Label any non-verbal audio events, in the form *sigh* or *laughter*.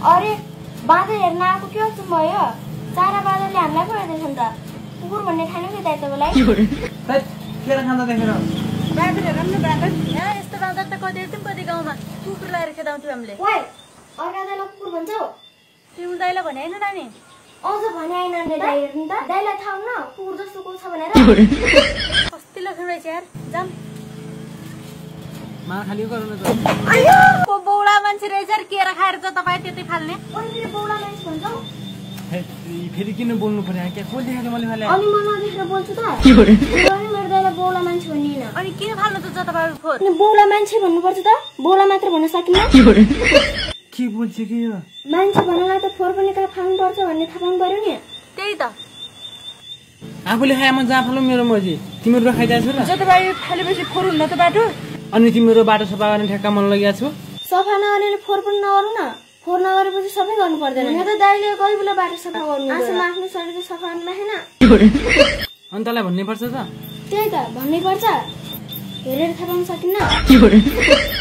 अरे बाँदर हेर्न आएको के जस्तो भयो। सारा बाँदरले हामीलाई पो हेर्दैछ नि त। कुकुर भन्ने ठाने के दाइ तपाईँलाई? बाँदर हेर न बाँदर। यहाँ यस्तो बाँदर त कति हेर्थ्यौँ कति गाउँमा कुकुर लगाएर खेदाउँथ्यौँ हामीले। वाइ अर्का दाइलाई कुकुर भन्छौ तिम्रो दाइलाई भने होइन नानी। आउँछ भने आएन नि दाइ हेर्नु त। दाइलाई थाहा हुन्न कुकुर जस्तो को छ भनेर। कस्तो लग्छ रहेछ यार। जाम मार खाली गरौँ न त अयो को बौडा मान्छे रहेछ केरा खाएर त तपाईँ त्यतै फाल्ने। अनि फेरि किन बोल्नु पर्यो? क्या को देखाएको मैले खाले अनि म नदेखेर बोल्छु त। अनि मेरो दाइलाई बौला मान्छे भन्ने। होइन अनि किन फाल्नु त फोर अनि बौला मान्छे भन्नुपर्छ त। बौला मात्र भन्न सकिन्न। के बोल्छ के यो मान्छे भन्नलाई त फोहोर पनि कहाँ फाल्नुपर्छ भन्ने थाहा पाउनु पर्यो नि। त्यही त। आफूले खाएमा जहाँ फालौँ मेरो मर्जी। तिमीहरू खाइदिएको छ र। जताभावी फालेपछि फोर हुन्न त बाटो। अनि तिमीहरू बाटो सफा गर्ने ठ्याक्का मन लगाएको छु। सफा नगर्नेले फोहोर पनि नगरौँ न। फोहोर नगरेपछि सबै गर्नु पर्दैन। यहाँ त दाइले कोही बेला बाटो सफा गर्नु आफूमा आफ्नो शरीर त सफा गर्नु राखेन अनि तँलाई भन्नै पर्छ त। त्यही त भन्नै पर्छ हेरेर थाहा पाउनु सकिन्न। *laughs*